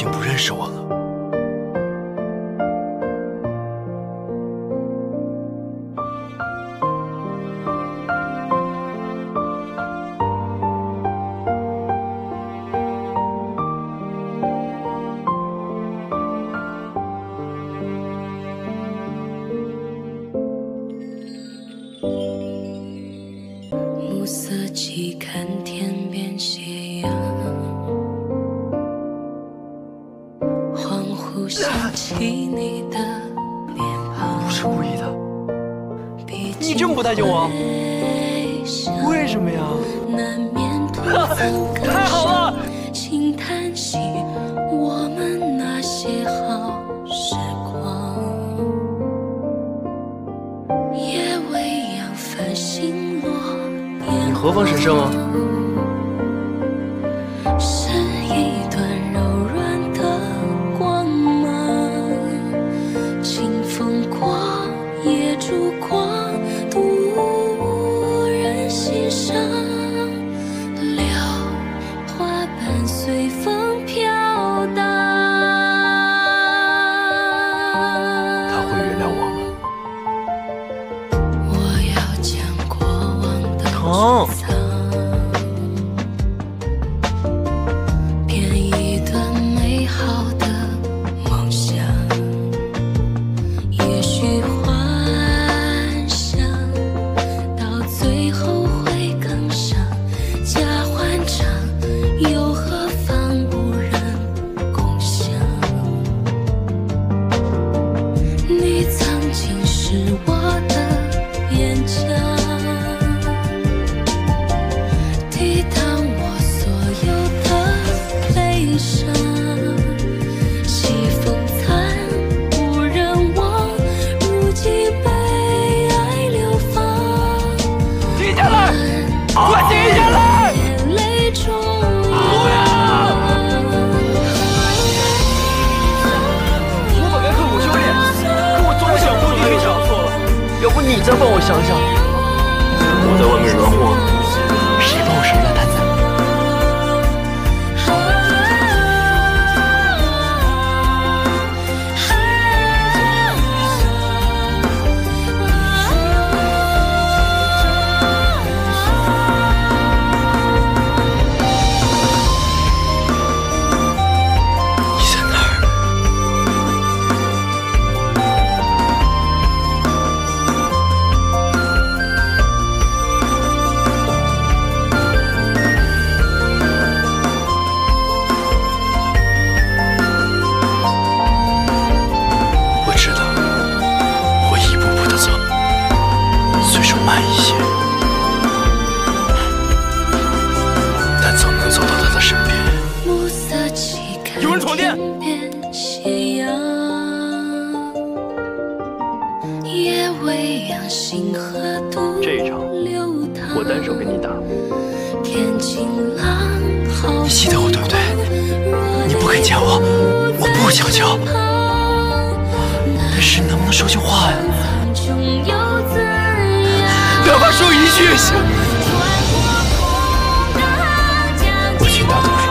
已经不认识我了。想起你的脸庞。不是故意的，你你这么不待见我，为什么呀？难免徒增感太好了伤，轻叹息我们那些好时光。夜未央，繁星落，你何方神圣啊？你再帮我想想？我在外面惹祸，慢一些，但总能走到他的身边。有人闯店天边斜阳，夜未央，星河渡这一场。我单手给你打，你记得我对不对？你不肯见我，我不强求。但是你能不能说句话呀？怕说一句行。我请大都。